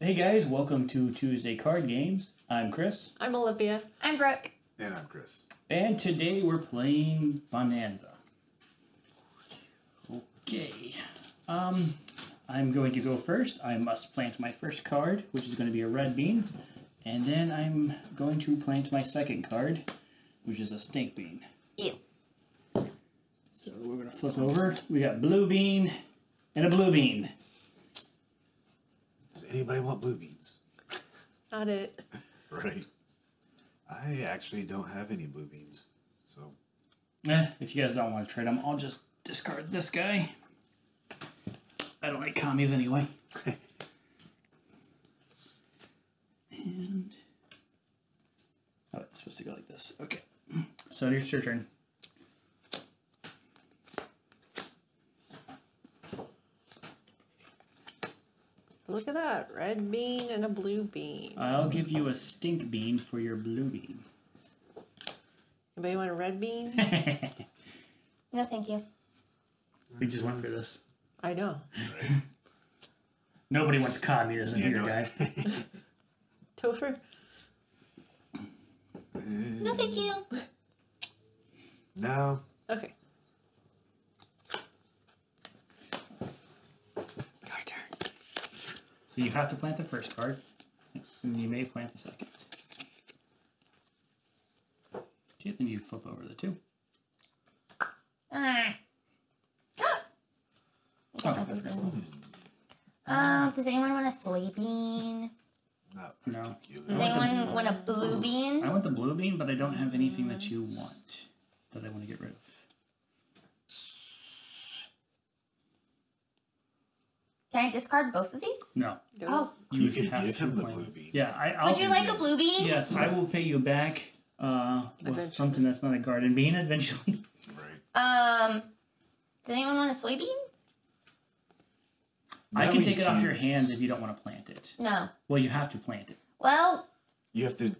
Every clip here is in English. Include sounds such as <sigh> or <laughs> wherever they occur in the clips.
Hey guys, welcome to Tuesday Card Games. I'm Chris, I'm Olivia. I'm Brooke. And I'm Chris. and today we're playing Bohnanza. Okay, um, I'm going to go first. I must plant my first card, which is going to be a red bean, and then I'm going to plant my second card, which is a stink bean. Ew. So we're going to flip over. We got blue bean and a blue bean. Does anybody want blue beans? <laughs> Not it. Right. I actually don't have any blue beans. So Eh, if you guys don't want to trade them, I'll just discard this guy. I don't like commies anyway. <laughs> and oh, it's supposed to go like this. Okay, so it's your turn. Look at that. Red bean and a blue bean. I'll give you a stink bean for your blue bean. Anybody want a red bean? <laughs> No, thank you. we just went for this. I know. Nobody wants communism Yeah, here, guys. <laughs> Topher? No, thank you. no. Okay. Your turn. So you have to plant the first card, and you may plant the second. Okay, then you flip over the two. Ah. Oh, Um, does anyone want a soybean? Not No. Does anyone want a blue bean? I want the blue bean, but I don't have anything that you want that I want to get rid of. Can I discard both of these? No. Oh, You would could have give him the blue bean. Yeah, I, I'll. would you like a blue bean? Yes, I will pay you back uh, with Eventually. something that's not a garden bean eventually. <laughs> Right. Um, does anyone want a soybean? I No, can you take it off can't. your hands if you don't want to plant it. No. Well, you have to plant it. Well, You have to.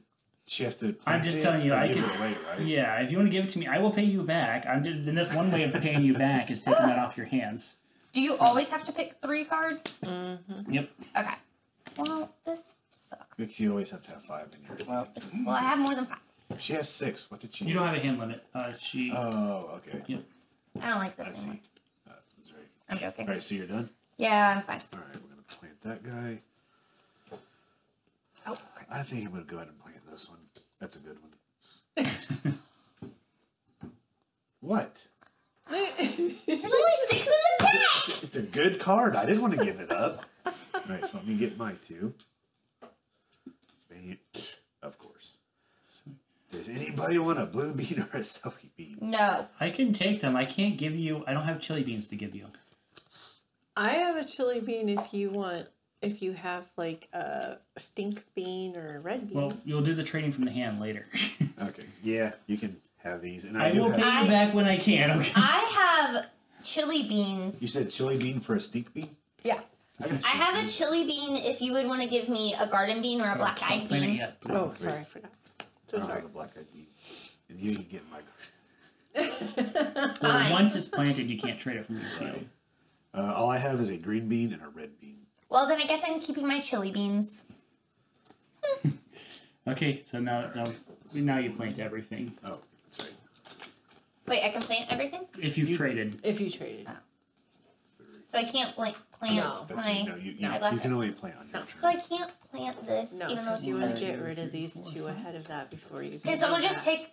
She has to. I'm plant just it telling you, or I give can- it away, right? Yeah, if you want to give it to me, I will pay you back. I'm just, then that's one way of paying you back is taking that off your hands. Do you always have to pick three cards? Yep. Okay. Well, this sucks. Because you always have to have five in your. Well, well, I have more than five. She has six. What did she? You do? don't have a hand limit. Uh, she. Oh, okay. Yep. I don't like I this see. one. Uh, that's right. I'm joking. All right, so you're done. Yeah, I'm fine. All right, we're gonna plant that guy. Oh, crap. I think I'm gonna go ahead and plant this one. That's a good one. <laughs> what? There's only six in the deck! It's, it's a good card. I didn't want to give it up. All right, so let me get my two. Of course. Does anybody want a blue bean or a soybean? No. I can take them. I can't give you. I don't have chili beans to give you. I have a chili bean if you want, if you have like a stink bean or a red bean. Well, you'll do the trading from the hand later. <laughs> Okay, yeah, you can have these. And I, I will pay you back when I can. Okay. I have chili beans. You said chili bean for a stink bean? yeah. I, I stink have a chili bean if you would want to give me a garden bean or a black eyed Don't plant it bean. yet. Oh, sorry, I forgot. I So don't sorry. have a black eyed bean. And you can get my. <laughs> Well, once it's planted, you can't trade it from your field. Right. Uh, all I have is a green bean and a red bean. Well, then I guess I'm keeping my chili beans. <laughs> Okay, so now now, now you plant everything. Oh, that's right. Wait, I can plant everything? If you've traded, If you traded. Three. So I can't plant, plant No. That's my. me. No, you, you, my you black can only plant on your No. turn. So I can't plant this, No, even though it's you one, want to get rid of these four, two five. ahead of that before you. Can can someone do just that. take.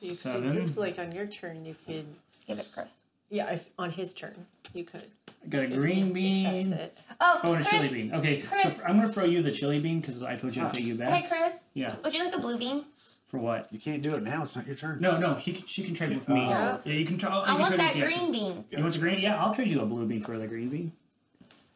You see, Seven. this like on your turn, you could. Give it, Chris. Yeah, if on his turn, you could. I got a if he green bean. it. Oh, Oh, and a Chris. chili bean. Okay, so Chris. f- I'm gonna throw you the chili bean because I told you to ah. pay you back. Hey, Chris. Yeah. Would you like a blue bean? For what? You can't do it now. It's not your turn. No, no. He can, she can trade with me. Oh. Yeah, you can. Tra- you I can want trade that with green bean. You want the green? Yeah, I'll trade you a blue bean for the green bean.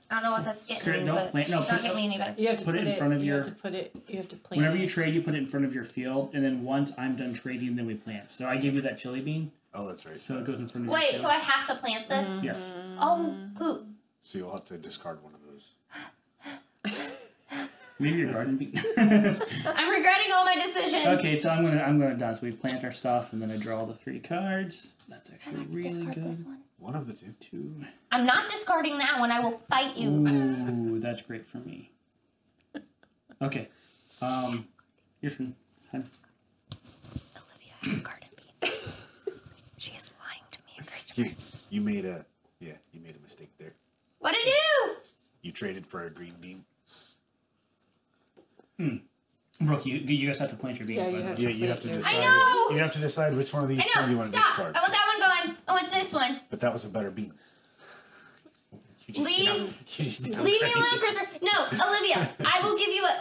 I don't know what that's getting Chris, me, don't but plant- no, it's put- not getting me any better. You have to Put put, it in front of you your- have to put it. You have to plant. Whenever you trade, you put it in front of your field, and then once I'm done trading, then we plant. So I give you that chili bean, Oh, that's right. so it goes in front of Wait, your so. I have to plant this? Yes. Oh, poop. So you'll have to discard one of those. Maybe your garden bean. I'm regretting all my decisions. okay, so I'm gonna I'm gonna done. So we plant our stuff, and then I draw the three cards. That's Can actually I really discard good. this one? One of the two. Two. I'm not discarding that one. I will fight you. Ooh, that's great for me. Okay. Um, your turn. Hun. Olivia has garden beans. she is lying to me and Christopher. You, you made a yeah, you made a mistake there. What did I do? You traded for a green bean. Hmm. Brooke, you, you guys have to plant your beans. Yeah, you have way. Yeah, you have to I decide. know! You have to decide which one of these two you know. want to discard. I want that one gone. I want this one. But that was a better bean. You just Leave- down- you just Leave me downgraded. alone, Christopher. No, Olivia. <laughs> I will give you a.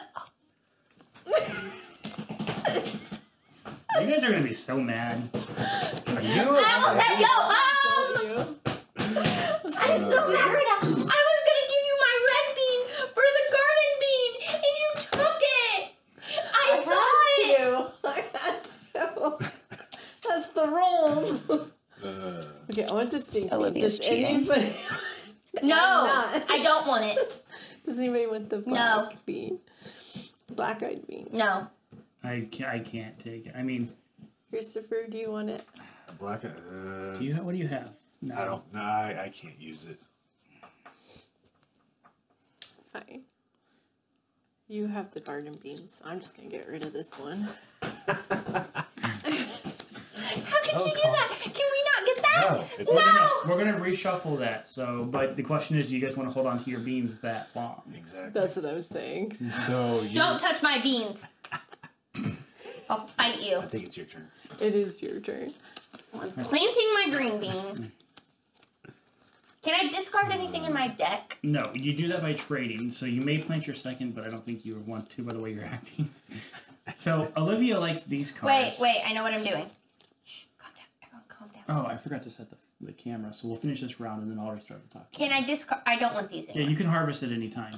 You guys are gonna be so mad. You? I will let go home. I'm so mad right now. I was gonna give you my red bean for the garden bean, and you took it. I, saw it. You. I had to. That's the rules. <laughs> Uh, Okay, I want this to Olivia's Does cheating. anybody, <laughs> No. I don't want it. <laughs> does anybody want the black bean? Black eyed bean. No. I can't, I can't take it. I mean, Christopher, do you want it? black. Uh, do you what do you have? No. I don't. No, I, I can't use it. Fine. You have the garden beans. I'm just gonna get rid of this one. How can she do that? Can we not get that? No, it's- We're no. gonna, we're gonna reshuffle that. So, but the question is, do you guys want to hold on to your beans that long? Exactly. That's what I was saying. so you, Don't touch my beans. <laughs> I'll bite you. I think it's your turn. It is your turn. I'm planting my green bean. Can I discard anything in my deck? No, you do that by trading. So you may plant your second, but I don't think you want to by the way you're acting. So Olivia likes these cards. Wait, wait, I know what I'm doing. Shh, calm down. Everyone calm down. Oh, I forgot to set the, the camera. So we'll finish this round and then I'll restart the talk. Can I discard? I don't want these Yeah, you can harvest at any time.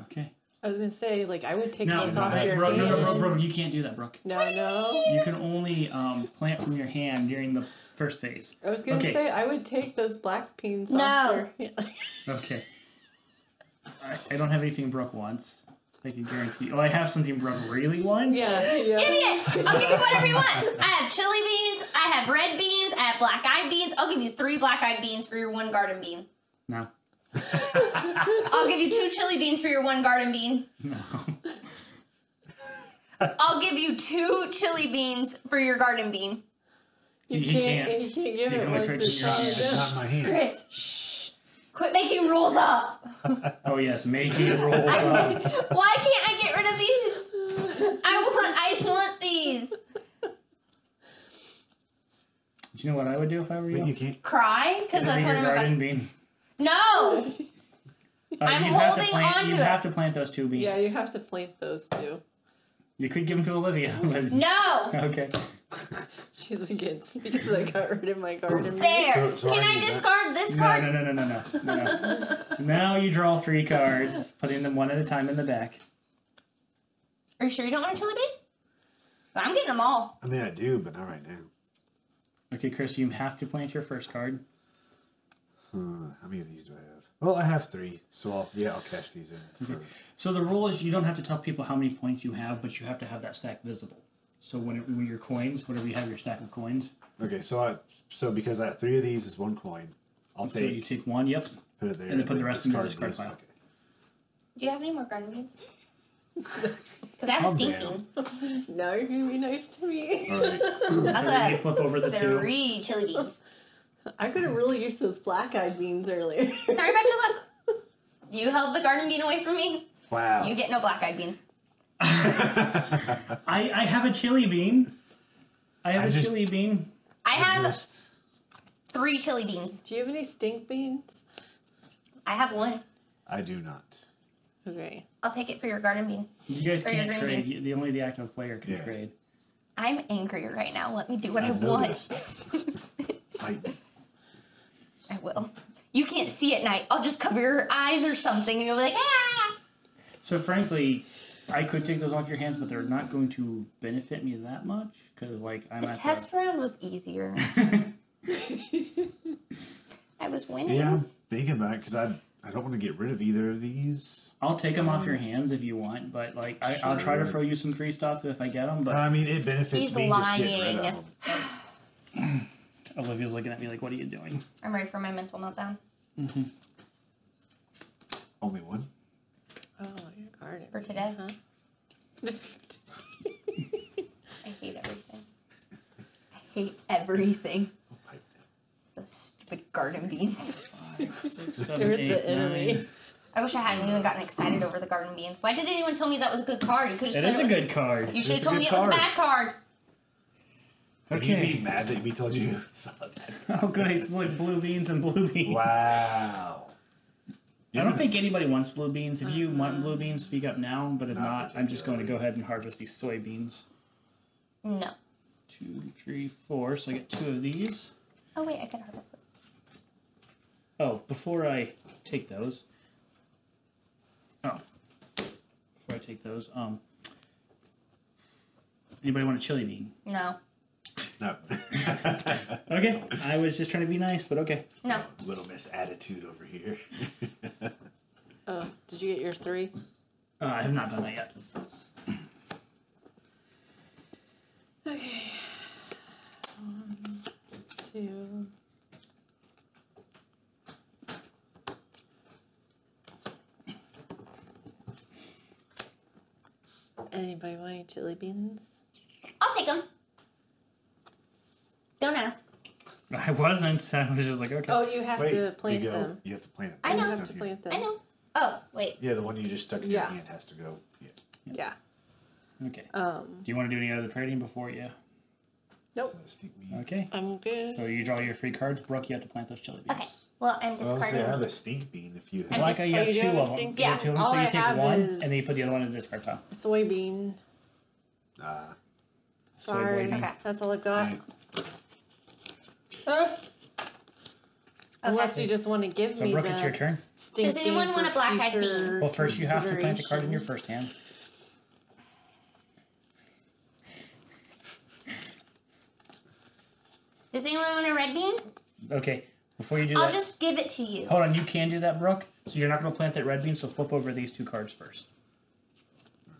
Okay. I was gonna say, like, I would take No, those no, off I- your Brooke, no, no, hand. Brooke, Brooke, you can't do that, Brooke. No, no. You can only um, plant from your hand during the first phase. I was gonna Okay. say I would take those black beans No. off your hand. <laughs> Okay. I, I don't have anything Brooke wants. I can guarantee. Oh, I have something Brooke really wants. yeah, yeah. Idiot! I'll give you whatever you want. I have chili beans. I have red beans. I have black eyed beans. I'll give you three black eyed beans for your one garden bean. No. <laughs> I'll give you two chili beans for your one garden bean. No. <laughs> I'll give you two chili beans for your garden bean. You You can't, can't. you can't give You it can only once trade it's from. It's not my hand. Chris, shh. Quit making rules up. <laughs> Oh yes, making <laughs> rules up. Why can't I get rid of these? I want I want these. Do you know what I would do if I were you? Wait, you can't. Cry? Because that's what your I'm about. garden bean. No! Uh, I'm you'd have to holding plant, onto you'd it. have to plant those two beans. Yeah, you have to plant those two. You could give them to Olivia. <laughs> But... No! Okay. <laughs> She's against me because I got rid of my garden. There! So- so Can I I need that. discard this card? no, no, no, no, no, no. <laughs> now you draw three cards, putting them one at a time in the back. Are you sure you don't want a chili bean? I'm getting them all. I mean, I do, but not right now. Okay, Chris, you have to plant your first card. Uh, how many of these do I have? Well, I have three, so I'll yeah, I'll cash these in. For, So the rule is you don't have to tell people how many points you have, but you have to have that stack visible. So when, it, when your coins, whatever you have your stack of coins, okay, so I so because I have three of these is one coin. I'll so take you take one. Yep. put it there and then put the rest in your discard discard this. pile. Do you have any more garden beans? <laughs> Because I have a Calm stink down. <laughs> bean. You're gonna be nice to me. Okay. All right. <laughs> That's So you flip over the two. three chili beans. I could have really used those black eyed beans earlier. Sorry about your luck. You held the garden bean away from me. Wow. You get no black eyed beans. <laughs> I, I have a chili bean. I have I a just- chili bean. I have just three chili beans. Do you have any stink beans? I have one. I do not. Okay. I'll take it for your garden bean. You guys Or can't trade. You- The only the active player can Yeah. trade. I'm angry right now. Let me do what I, I've want. <laughs> Fight. I will. You can't see at night. I'll just cover your eyes or something, and you'll be like, ah. So frankly, I could take those off your hands, but they're not going to benefit me that much because like I'm The at test round was easier. <laughs> I was winning. Yeah, I'm thinking about it because I I don't want to get rid of either of these. I'll take them off your uh, hands if you want, but like I, I'll try to throw you some free stuff if I get them. But I mean, it benefits He's me just getting rid lying. of them. <sighs> Olivia's looking at me like, "What are you doing?" I'm ready for my mental meltdown. Mm-hmm. Only one. You're garden For bean, today? Huh? <laughs> Just <laughs> I hate everything. I hate everything. Pipe Those stupid garden beans. Five, six, <laughs> They're seven, the enemy. nine. I wish I hadn't even gotten excited over the garden beans. Why didn't anyone tell me that was a good card? You could have It said is it a good card. You should have It's a told good me it was a card. bad card. Would you be mad that we told you you saw that? Oh, good. It's like blue beans and blue beans. Wow. I don't think anybody wants blue beans. If you want blue beans, speak up now. But if Not not, I'm just going to go ahead and harvest these soybeans. No. Two, three, four. So I get two of these. Oh wait, I can harvest this. Oh, before I take those. Oh. Before I take those, um. Anybody want a chili bean? No. No. <laughs> <laughs> Okay. I was just trying to be nice, but okay. No. Little Miss Attitude over here. <laughs> Oh, did you get your three? Uh, I have not done that yet. Okay. One, two. Anybody want any chili beans? I'll take them. Don't ask. I wasn't. <laughs> I was just like, okay. Oh, you have Wait, to plant you go. them. You have to plant it. I know. You have to plant them. I know. Oh wait. Yeah, the one you just stuck in Yeah. your hand has to go. Yeah. Yeah. Okay. Um. Do you want to do any other trading before you? Nope. So steep meat. Okay. I'm good. So you draw your free cards. Brooke, you have to plant those chili beans. Okay. Well, I'm Well, I'll say I have a stink bean if you I'm just- like you oh, have two of them. stink- have yeah, two of them, all so you I take have one, is- and then you put the other one in the discard pile. Soybean. uh, Sorry. Soybean. Okay. That's all I've got. Right. Uh, Unless you just want to give So me Brooke, the it's your turn. stink Does anyone want a black-eyed bean? Well, first you have to plant the card in your first hand. Does anyone want a red bean? Okay. Before you do that I'll that, just give it to you. hold on. You can do that, Brooke. So you're not going to plant that red bean. So flip over these two cards first. So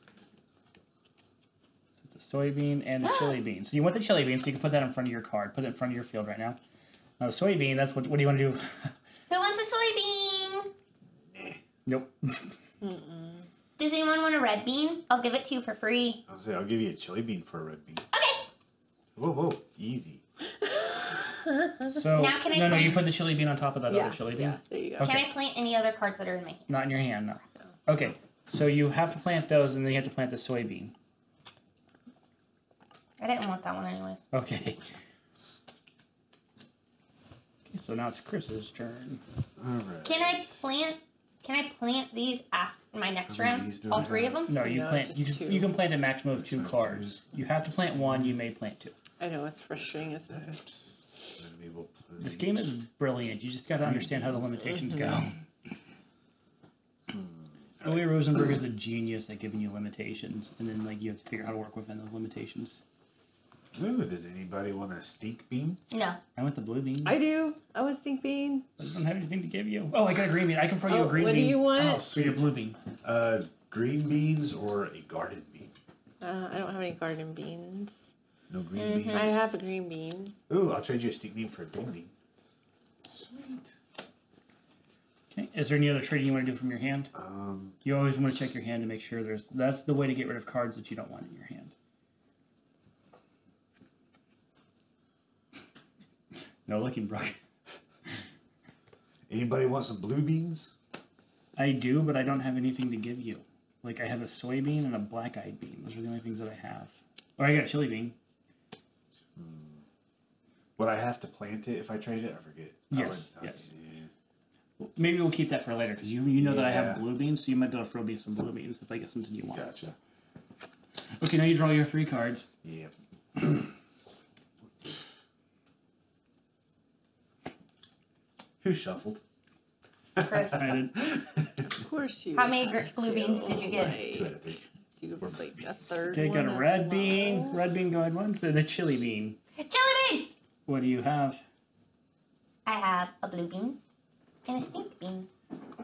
it's a soybean and a chili <gasps> bean. So you want the chili bean, so you can put that in front of your card. Put it in front of your field right now. Now the soybean. That's what. What do you want to do? <laughs> Who wants a soybean? nope. Does anyone want a red bean? I'll give it to you for free. I'll say I'll give you a chili bean for a red bean. Okay. Whoa, whoa, easy. <laughs> So Now can I no, no. You put the chili bean on top of that Yeah. other chili bean. Yeah. There you go. Okay. Can I plant any other cards that are in my hand? Not in your hand, no. Okay, so you have to plant those, and then you have to plant the soybean. I didn't want that one anyways. Okay. Okay, so now it's Chris's turn. All right. Can I plant? Can I plant these after my next How many round? do All I three of have? them? No, you No, plant. just You can, two. you can plant a maximum of two Maximum of cards. You have to plant one. You may plant two. I know it's frustrating, isn't it? That. Then we will plant. This game is brilliant. You just got to understand how the limitations go. Uwe Rosenberg is a genius at giving you limitations, and then like you have to figure out how to work within those limitations. Ooh, does anybody want a stink bean? No. I want the blue bean. I do. I want stink bean. I don't have anything to give you. Oh, I got a green bean. I can throw you Oh, a green what bean. do you want? Oh, So your blue bean. Uh, green beans or a garden bean? Uh, I don't have any garden beans. No green Mm-hmm. I have a green bean. Ooh, I'll trade you a stink bean for a green bean. Sweet. Okay. Is there any other trading you want to do from your hand? Um, You always want to check your hand to make sure there's. That's the way to get rid of cards that you don't want in your hand. No looking, Brooke. <laughs> anybody want some blue beans? I do, but I don't have anything to give you. Like I have a soybean and a black-eyed bean. Those are the only things that I have. Or I got a chili bean. Hmm. Would I have to plant it if I trade it? I forget. I Yes, would- okay, yes. yeah. Maybe we'll keep that for later because you you know that I have blue beans, so you might be able to throw me some blue beans if I get something you want. Gotcha. Okay, now you draw your three cards. Yep. <clears throat> Who shuffled? Chris. <laughs> I did. Of course you. How many gr- blue beans did you get? Two out of three. Do you like a third Okay, one got a as red well? bean, red bean going once, and a chili bean. Chili bean. What do you have? I have a blue bean and a stink bean.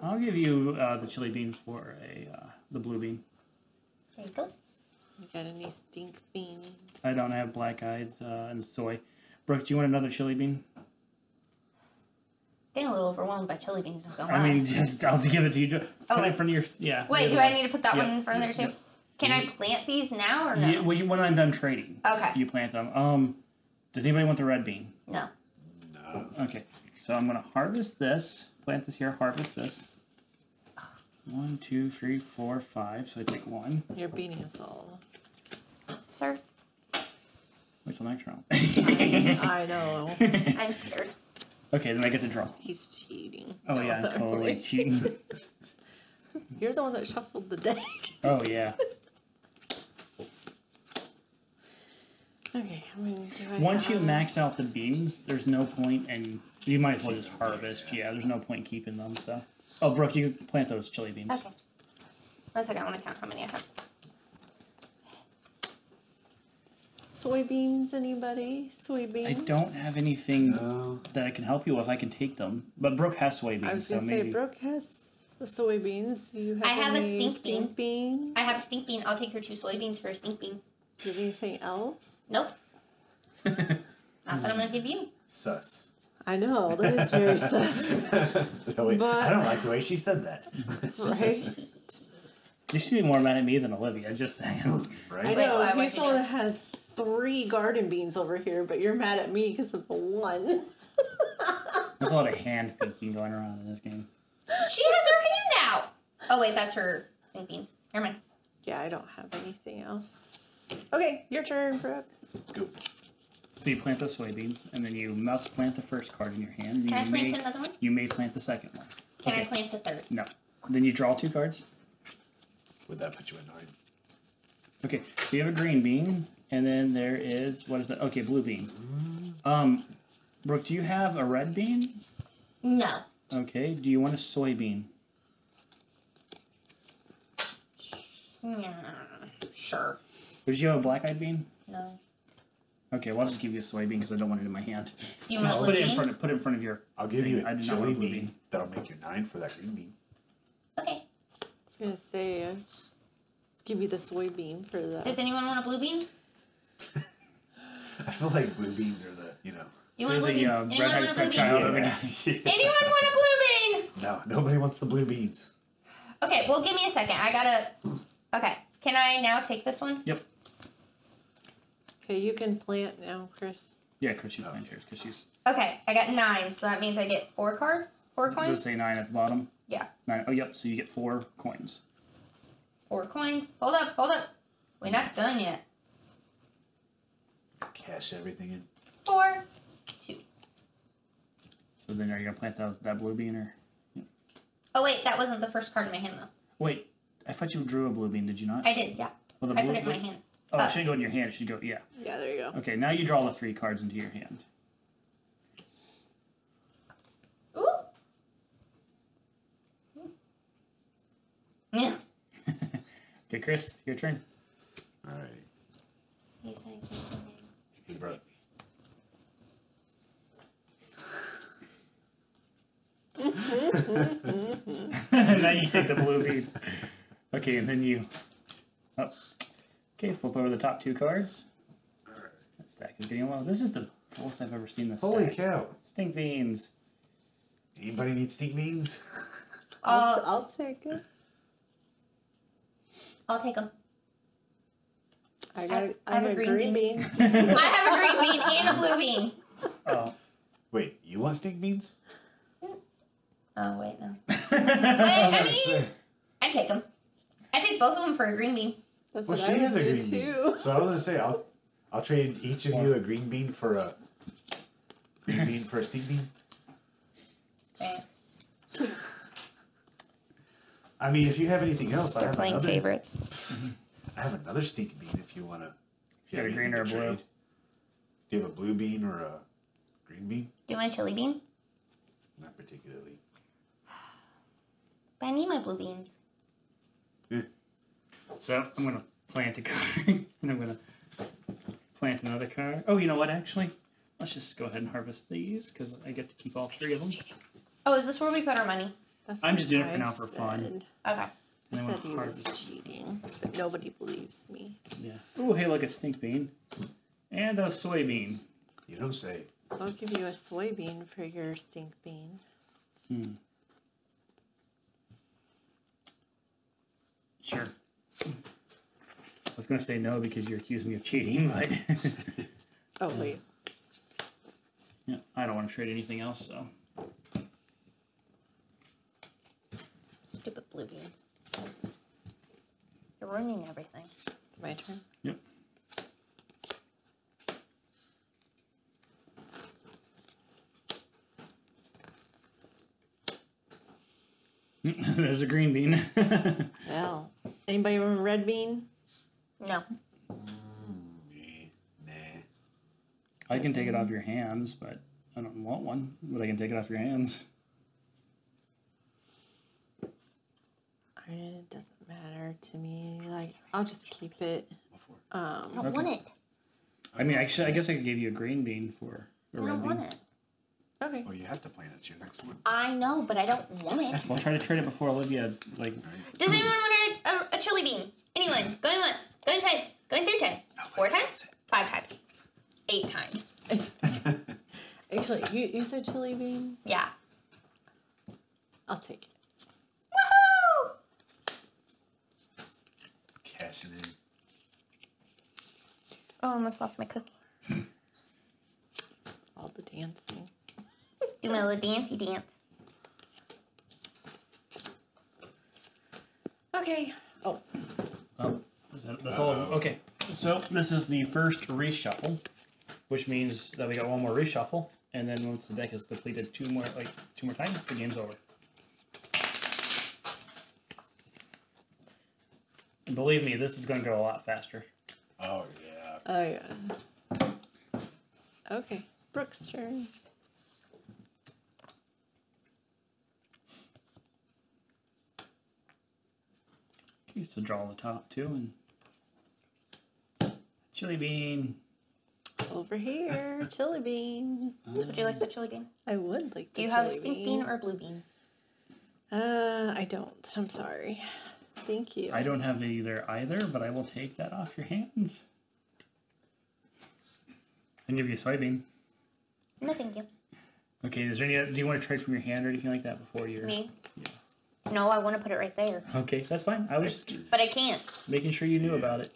I'll give you uh, the chili bean for a uh, the blue bean. There you go. You got any stink beans? I don't have black eyes uh, and soy. Brooke, do you want another chili bean? Did getting a little overwhelmed by chili beans. Don't go I mean, just I'll give it to you. Put Oh, it in front of your yeah. Wait, do I one. need to put that Yep, one in front of there too? yep. Can I plant these now or no? Yeah, well, you, when I'm done trading, Okay. you plant them. Um, does anybody want the red bean? No. No. Okay, so I'm gonna harvest this. Plant this here. Harvest this. One, two, three, four, five. So I take one. You're beating us all. Sir, Wait till next round. I <laughs> know. I'm scared. Okay, then I get to draw. He's cheating. Oh No, yeah, I'm totally cheating. <laughs> You're the one that shuffled the deck. Oh yeah. <laughs> Okay, I mean, Once you max out the beans, there's no point, and you might as well just harvest. Yeah, there's no point keeping them. So, oh, Brooke, you plant those chili beans. Okay. One second, I want to count how many I have. Soybeans, anybody? Soybeans? I don't have anything No. that I can help you with. I can take them, but Brooke has soybeans, I was gonna say maybe. Brooke has the soybeans. Do you have I have a any stink bean. bean? I have a stink bean. I'll take your two soybeans for a stink bean. Do you have anything else? Nope. <laughs> Not that I'm going to give you. Sus. I know that is very <laughs> sus, No, wait, But- I don't like the way she said that. right? You should be more mad at me than Olivia. Just saying. Right? Wait, know why- what'd he's the one that has three garden beans over here, but you're mad at me because of the one. <laughs> There's a lot of hand picking going around in this game. She has her hand out. Oh, wait, that's her stink beans. Never mind. Yeah, I don't have anything else. Okay, your turn, Brooke. Go. So you plant those soybeans, and then you must plant the first card in your hand. Can I you plant may, another one? You may plant the second one. Can I Okay. plant the third? No. Then you draw two cards. Would that put you at nine? Okay, so you have a green bean, and then there is what is that? Okay, blue bean. Um, Brooke, do you have a red bean? No. Okay. Do you want a soybean? Yeah, sure. Or do you have a black-eyed bean? No. Okay, well I'll just give you a soybean because I don't want it in my hand. You Just want a put blue it in bean? front of put it in front of your. I'll give thing. you I a do chili a blue bean. That'll make you nine for that green bean. Okay. I was gonna say, uh, give you the soybean for that. Does anyone want a blue bean? Do <laughs> I feel like blue beans are the, you know. you want a blue There's bean? a uh, Anyone red-headed want a blue bean? stepchild over <laughs> Yeah. Anyone want a blue bean? no, nobody wants the blue beans. Okay, well, give me a second. I gotta. Okay, can I now take this one? Yep. Okay, you can plant now, Chris. Yeah, Chris, you plant yours because she's. Okay, I got nine, so that means I get four cards, four coins. Does it coins. say nine at the bottom? Yeah, Nine. Oh, yep. So you get four coins. four coins. Hold up, hold up. We're not done yet. Cash everything in. Four, two. So then are you gonna plant those that blue bean or? Oh wait, that wasn't the first card in my hand though. Wait, I thought you drew a blue bean. Did you not? I did, yeah. Well, the I blue. put it in my hand. Oh, Uh, it shouldn't go in your hand. It should go. Yeah. Yeah, there you go. Okay. Now you draw the three cards into your hand. Ooh. Yeah. <laughs> Okay, Chris, your turn. All right. <laughs> You said I can't say my name. Hey, bro. now you take the blue beans. Okay, and then you. Oh. Okay, flip over the top two cards. That stack is getting low. This is the fullest I've ever seen this. Holy stack. cow. Stink beans. Anybody need stink beans? I'll, Uh, I'll take it. I'll take them. I got. I I have have a a green green bean. bean. <laughs> I have a green bean and a blue bean. Oh. Wait, you want stink beans? Oh wait, no. <laughs> I I mean- say. I take them. I take both of them for a green bean. That's Well, what she I has a do green too. bean. So I was gonna say I'll I'll trade each of you a green bean for a green bean for a stink bean. Thanks. I mean, if you have anything else, I They're have playing another. favorites. <laughs> I have another stink bean if you wanna. if You got a green or a blue? trade. Do you have a blue bean or a green bean? Do you want a chili bean? Not particularly. But I need my blue beans. So I'm gonna plant a <laughs> card, and I'm gonna plant another card. Oh, you know what? Actually, let's just go ahead and harvest these because I get to keep all three of them. Oh, is this where we put our money? That's I'm just doing it for now for fun. Okay. I And said he was harvest. cheating, but nobody believes me. Yeah. Oh, hey, look, a stink bean, and a soybean. You don't say. I'll give you a soybean for your stink bean. Hmm. Sure. I was gonna say no because you're accusing me of cheating, but <laughs> Oh wait. yeah, I don't want to trade anything else. So Stupid blue beans. You're ruining everything. My turn. yep. <laughs> There's a green bean. <laughs> Well, anybody want a red bean? No. Nah. I can take it off your hands, but I don't want one. But I can take it off your hands. It doesn't matter to me. Like, I'll just keep it. Before. I Um, don't Okay. want it. I mean, actually, I guess I could give you a green bean for a I red don't bean. want it. okay. Oh, you have to plan. It's your next one. I know, but I don't want it. We'll try to trade it before Olivia. Like, Does anyone want a, a, a chili bean? Anyone? Going once, going twice, going three times, four times, five times, eight times. <laughs> Actually, you, you said chili bean? Yeah. I'll take it. Cashing in. Oh, I almost lost my cookie. <laughs> All the dancing. Do my little dancey dance. Okay. Oh, oh, is that's all. Okay, so this is the first reshuffle, which means that we got one more reshuffle, and then once the deck is depleted, two more, like two more times, the game's over. Believe me, this is going to go a lot faster. Oh yeah. oh yeah. Okay, Brooke's turn. Okay, so draw the top two and chili bean. Over here, <laughs> chili bean. Would you like the chili bean? I would like. Do you have a stink bean or blue bean? Uh, I don't. I'm sorry. Thank you. I don't have either either, but I will take that off your hands. I can give you a soybean. No, thank you. Okay, is there any? Do you want to trade from your hand or anything like that before you're? Me? Yeah. No, I want to put it right there, Okay, that's fine. I was just but I can't. making sure you knew about it.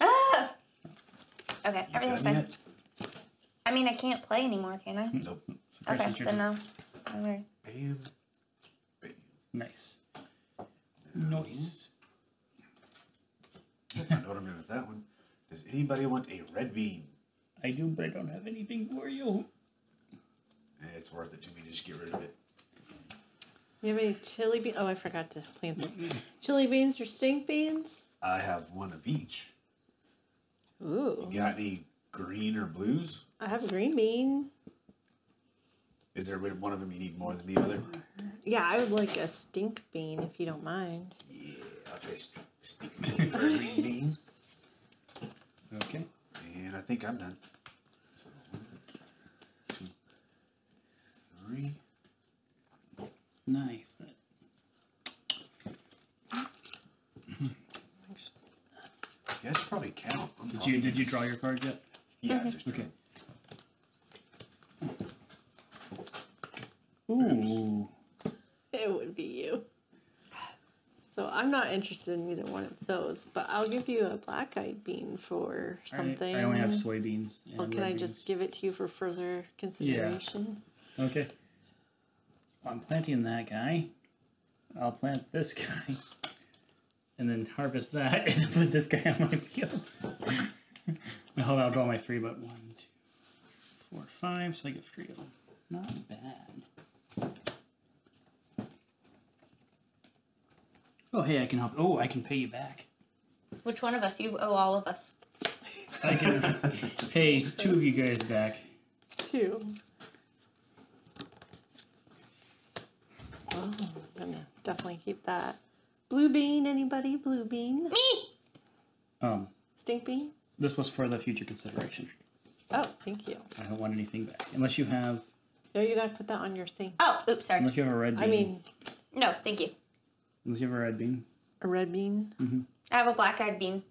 Ah! Okay, everything's fine. yet? I mean, I can't play anymore, can I? Nope. So Okay, it's your then turn. no. Alright. Bam. Bam. Nice. Nice. I know what I'm doing with that one. Does anybody want a red bean? I do, but I don't have anything for you. Eh, It's worth it to me to just get rid of it. You have any chili beans? Oh, I forgot to plant this. Chili beans or stink beans? I have one of each. Ooh, You got any green or blues? I have a green bean. Is there one of them you need more than the other? Yeah, I would like a stink bean if you don't mind. Yeah, I'll try st- stick bean for a green <laughs> bean. Okay. And I think I'm done. So, one, two, three. Nice. Yeah, I should probably count. I'm Did you did you draw your card yet? Yeah, I just Okay. Oops. It would be you. So I'm not interested in either one of those, but I'll give you a black eyed bean for something. I only have soybeans. And Well, can I just give it to you for further consideration? Yeah. Okay. I'm planting that guy. I'll plant this guy. <laughs> And then harvest that <laughs> and put this guy on my field. <laughs> now hold on, I'll draw my three, but one, two, four, five, so I get three of them. Not bad. Oh hey, I can help. Oh, I can pay you back. Which one of us? You owe all of us. I can pay two of you guys back. Two. Oh, I'm gonna definitely keep that. Blue bean, anybody? Blue bean? Me! Um, Stink bean? this was for the future consideration. Oh, thank you. I don't want anything back unless you have No, you gotta put that on your thing. Oh, oops, sorry. unless you have a red bean. I mean, No, thank you. Unless you have a red bean. a red bean. I have a black eyed bean.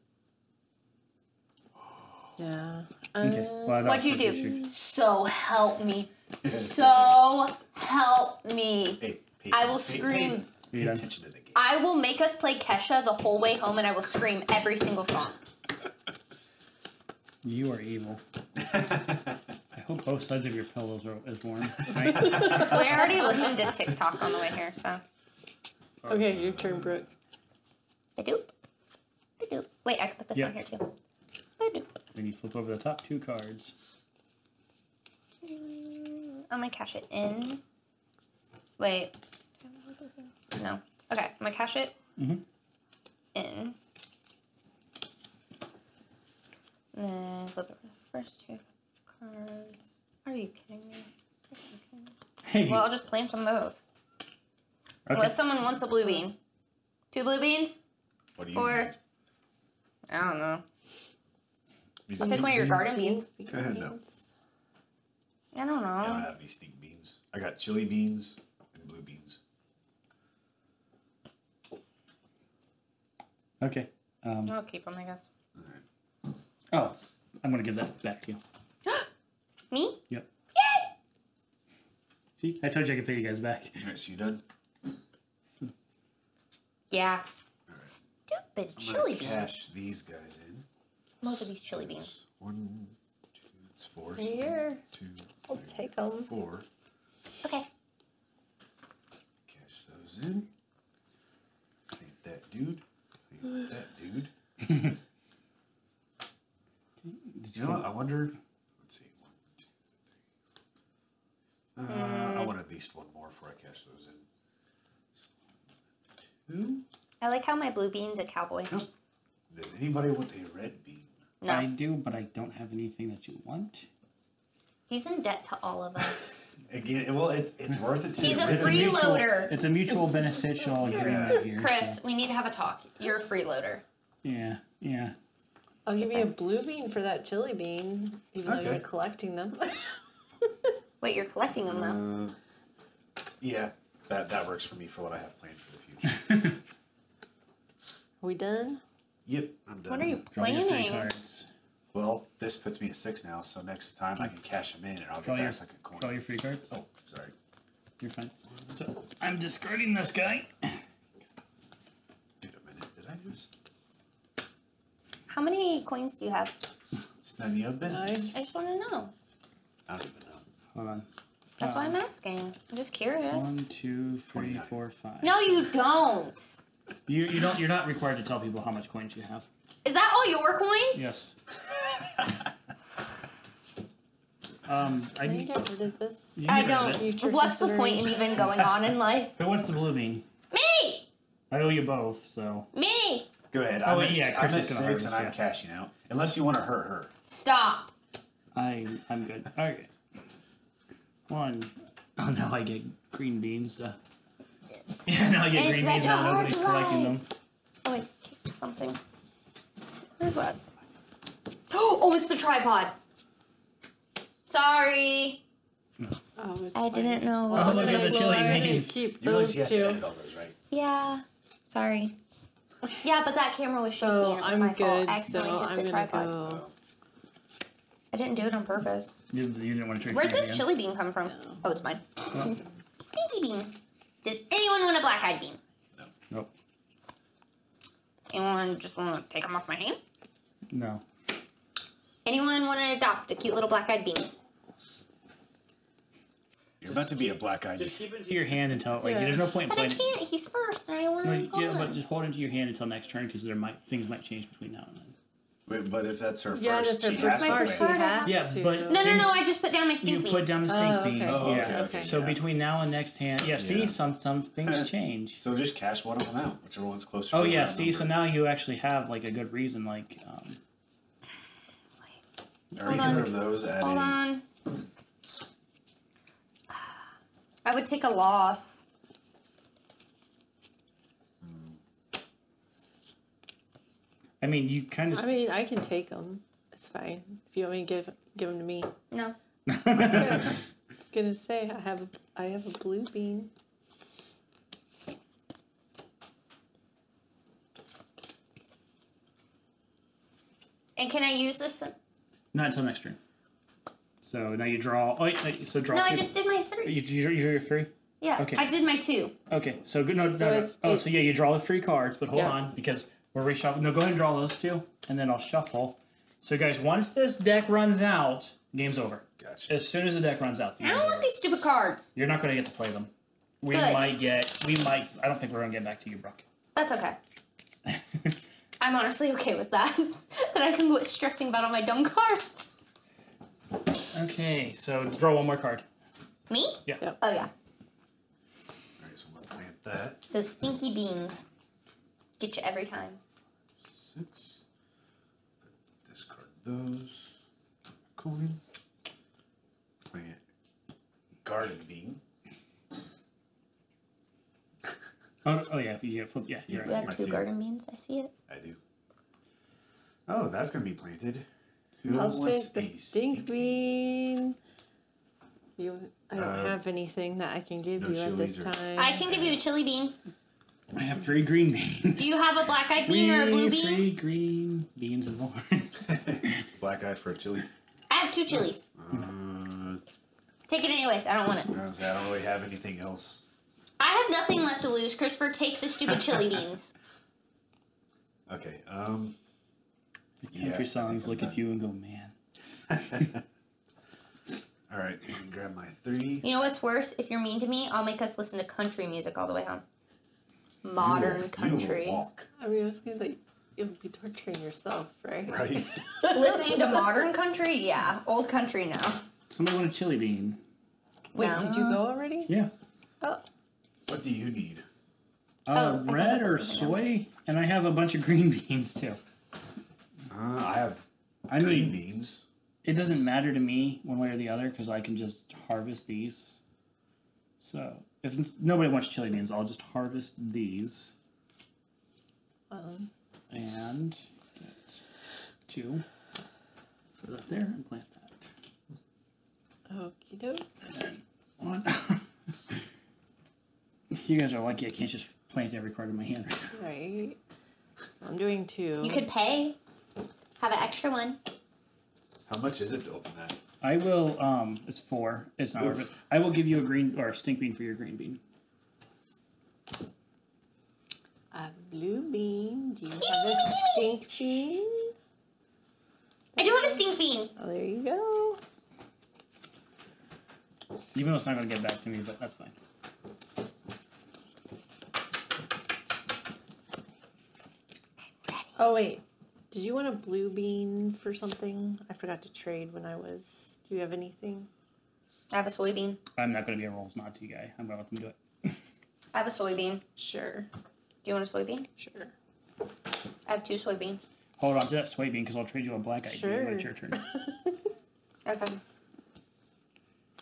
Yeah. Okay. Uh, Well, What'd you do? future. So help me. <laughs> So help me. Hey, pay, I will pay, scream. Pay, pay attention to the game. I will make us play Kesha the whole way home, and I will scream every single song. <laughs> You are evil. <laughs> I hope both sides of your pillows are as warm. Right? Well, I already listened to TikTok on the way here, so. Okay, your turn, Brooke. Badoop. Badoop. Wait, I can put this Yeah. on here too. Badoop. then you flip over the top two cards. I'm gonna cash it in. Wait. No. Okay, I'm gonna cash it Mhm. in. And then flip over the first two cards. Are you kidding me? Hey. Well, I'll just plant them both. Okay. Unless someone wants a blue bean. Two blue beans? What do you Or- need? I don't know. I'll just take one of your garden beans. Go no. I don't know. I don't have any stink beans. I got chili beans and blue beans. Okay. Um, I'll keep them, I guess. oh, I'm gonna give that back to you. <gasps> Me? Yep. Yay! See, I told you I could pay you guys back. Alright, so you done? Yeah. Alright. Stupid I'm chili gonna beans. cash these guys in. Most of these chili beans. That's one, two, that's four. so Here. one, two, I'll three, take 'em. Four. Okay. Cash those in. Paint that dude. Paint that dude. Did <laughs> You know what? I wonder. Let's see. One, two, three. Uh, I want at least one more before I cash those in. Two. I like how my blue bean's a cowboy. No. Does anybody want a red bean? No. I do, but I don't have anything that you want. He's in debt to all of us. <laughs> Again, well, it, it's worth it to He's you. a It's free- mutual, freeloader. It's a mutual beneficial agreement here. Chris, so- we need to have a talk. You're a freeloader. Yeah, yeah. I'll give you a blue bean for that chili bean, even though you're collecting them. Wait, you're collecting them though. Uh, yeah, that that works for me for what I have planned for the future. Are we done? yep, I'm done. What are you Draw your three planning? cards. Well, this puts me at six now, so next time I can cash them in and I'll Draw get your, that second coin. draw your free cards. Oh, sorry. You're fine. So I'm discarding this guy. Wait a minute. Did I just? How many coins do you have? It's none of your business. I Nice. just want to know. I don't even know. Hold on. That's why I'm asking. I'm just curious. One, two, three, 29. four, five. No, you don't. You you don't. You're not required to tell people how much coins you have. Is that all your coins? Yes. um, I Can you need. get rid of this? you I get rid of don't. it. Future What's the point in even going on in life? <laughs> Who wants the blue bean? Me! I owe you both, so. Me! Go ahead. Oh, I'm at, yeah, I'm Chris at is gonna six harvest, and I'm yeah. cashing out. Unless you want to hurt her. Stop. I I'm good. Okay. One. Oh no, I get green beans. Uh, <laughs> yeah, now I get It's green beans. a Now hard nobody's collecting them. Oh, I kicked something. Where's that? <gasps> Oh, it's the tripod. Sorry. Oh, it's I didn't know what Oh, was look in at the the floor. chili I beans. keep You realize those she to two. edit all those, right? Yeah. Sorry. Yeah, but that camera was shaky So and it was I'm my fault. I accidentally So hit I'm the gonna tripod. go. I didn't do it on purpose. You, you didn't want to trade. Where'd this shenanigans. chili bean come from? No. Oh, it's mine. Well, Stinky bean. Does anyone want a black eyed bean? No. Nope. Anyone just want to take them off my hand? No. Anyone want to adopt a cute little black eyed bean? You're about to be a black eyed. Bean. Just keep it to your hand until like Yeah. there's no point in But I playing. can't. He's first, and I want to. Like, yeah, but just hold it to your hand until next turn because there might things might change between now and then. Wait, but if that's her Yeah, first, that's her she first has to part. win. She has Yeah, to. but- No, no, no! I just put down my You stink bean. put down the stink Oh, bean. okay. Oh, yeah. okay, okay. So yeah. between now and next hand, yeah. See, Yeah. some some things <laughs> change. So just cash one of them out, whichever one's closer. Oh to yeah, round see, so number. now you actually have like a good reason, like um, Are Hold either on. of those at Hold on. I would take a loss. I mean, you kind of. I mean, I can take them. It's fine. If you want me to give give them to me, No. <laughs> I was gonna say I have a, I have a blue bean. And can I use this? Not until next turn. So now you draw. Oh, wait, wait, so draw No, two. I just did my three. You, you, you drew your three. Yeah, Okay. I did my two. Okay, so good. No, no, So no. it's- oh, so yeah, you draw the three cards, but hold Yeah. on because we're reshuffling. No, go ahead and draw those two, and then I'll shuffle. So, guys, once this deck runs out, game's over. Gotcha. As soon as the deck runs out, the I don't want these stupid cards. You're not going to get to play them. We Good. might get. We might. I don't think we're going to get back to you, Brooke. That's okay. <laughs> I'm honestly okay with that. <laughs> that I can quit stressing about all my dumb cards. okay, so draw one more card. Me? Yeah. Yep. Oh yeah, All right, so I'm gonna plant that. those stinky beans get you every time. Six. Discard those. Coin. Plant garden bean. <laughs> Oh, oh yeah, yeah, flip, yeah. You're You right. have two two. garden beans. I see it. I do. Oh, that's gonna be planted. Who I'll wants take the stink bean. You, I don't Uh, have anything that I can give no you at this time. I can give you a chili bean. I have three green beans. Do you have a black eyed bean or a blue bean? Three green beans and orange. <laughs> Black eyed for a chili. I have two chilies. Uh, Take it anyways. I don't want it. I was- I don't really have anything else. I have nothing left to lose. Christopher, take the stupid chili beans. <laughs> Okay. Um. Country Yeah, songs look at you and go, man. <laughs> All right. Let me grab my three. You know what's worse? If you're mean to me, I'll make us listen to country music all the way home. You will- Modern you will country. walk, I mean, I was gonna like, you'll be torturing yourself, right? right? <laughs> Listening to modern country? Yeah. Old country now. Somebody want a chili bean? Wait, No. did you go already? Yeah. Oh, what do you need? Oh, I Uh, thought red that was or something soy, and I have a bunch of <laughs> green beans too. Uh, I have I green mean, beans. it doesn't matter to me one way or the other because I can just harvest these. So if nobody wants chili beans, I'll just harvest these um, and get two. Throw that there and plant that. okie doke. And then one. <laughs> you guys are lucky I can't just plant every card in my hand. Right. I'm doing two. You could pay. Have an extra one. How much is it to open that? I will. Um, it's four. It's not. worth it. I will give you a green or a stink bean for your green bean. A blue bean. Do you have a stink bean? I do have a stink bean. Oh, there you go. Even though it's not going to get back to me, but that's fine. Oh wait, did you want a blue bean for something? I forgot to trade when I was. Do you have anything? I have a soybean. I'm not going to be a rolls not Nazi guy. I'm going to let them do it. I have a soybean. Sure, Do you want a soybean? sure. I have two soybeans. Hold on to that soybean because I'll trade you a black eye bean when it's your Sure. turn. <laughs> Okay.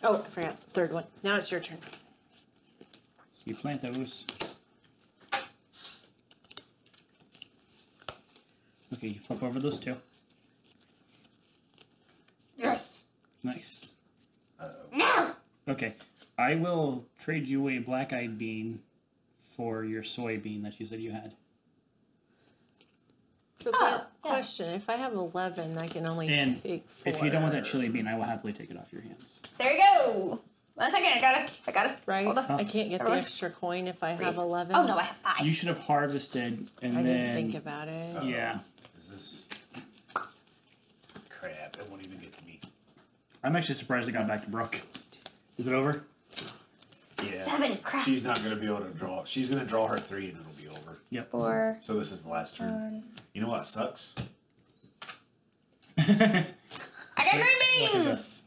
Oh, I forgot. Third one. Now it's your turn. So you plant those. Okay, you flip over those two. Yes. Nice. Uh-oh. No. Okay, I will trade you a black eyed bean for your soybean that you said you had. So, Oh, que- yeah. question: If I have eleven, I can only And take four. If you don't want that chili bean, I will happily take it off your hands. There you go. One second. I got it. I got it. right? Hold on. Oh. I can't get the extra coin if I have eleven. Oh no, I have five. You should have harvested and I then. didn't think about it. Oh. Yeah, Is this crap? It won't even get to me. I'm actually surprised it got back to Brooke. Is it over? Yeah. Seven. Crap. She's not gonna be able to draw. She's gonna draw her three and it'll be over. Yep. Four. So this is the last turn. One. You know what sucks? <laughs> I got green Look at beans. this.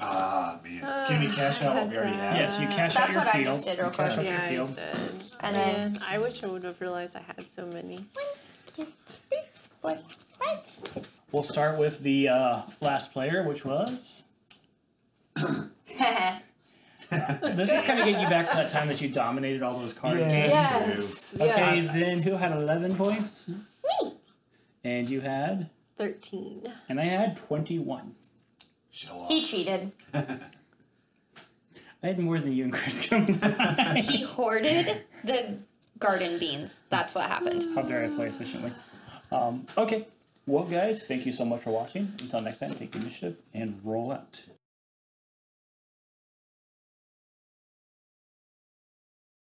Ah man. Can we cash out what we already have? Yes, you cash That's out your what I just did real you quick. Yeah, I your field. did. And then- I wish I would have realized I had so many. One, two, three, four, five. six. We'll start with the uh, last player, which was. <laughs> This is kind of getting you back for that time that you dominated all those card Yeah. games. Yes. Okay, yes. then who had 11 points? Me. And you had? Thirteen. And I had 21. Show off. He cheated. <laughs> I had more than you and Chris coming. <laughs> He hoarded the garden beans. That's what happened. How dare I play efficiently? Um, okay. Well, guys, thank you so much for watching. Until next time, take the initiative and roll out.